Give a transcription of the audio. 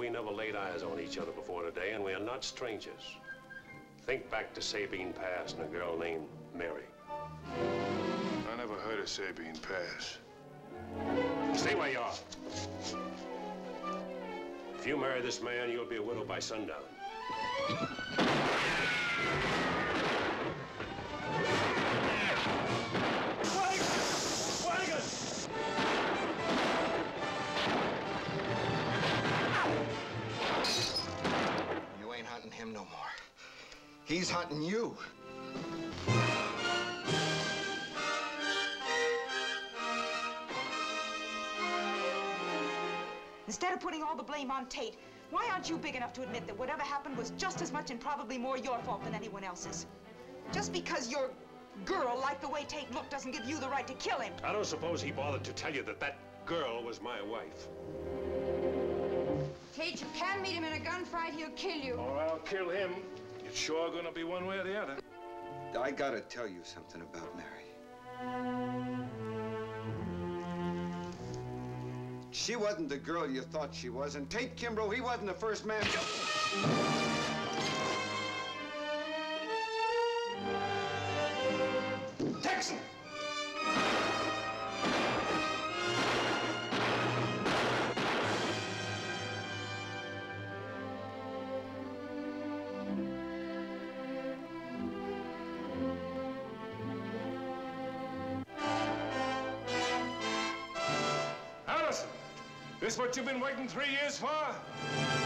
we never laid eyes on each other before today, and we are not strangers. Think back to Sabine Pass and a girl named Mary. I never heard of Sabine Pass. Stay where you are. If you marry this man, you'll be a widow by sundown. He's hunting you. Instead of putting all the blame on Tate, why aren't you big enough to admit that whatever happened was just as much and probably more your fault than anyone else's? Just because your girl liked the way Tate looked doesn't give you the right to kill him. I don't suppose he bothered to tell you that that girl was my wife. Tate, you can meet him in a gunfight, he'll kill you. Or I'll kill him. It's sure gonna be one way or the other. I gotta tell you something about Mary. She wasn't the girl you thought she was, and Tate Kimbrough, he wasn't the first man. Texan! This what you've been waiting three years for?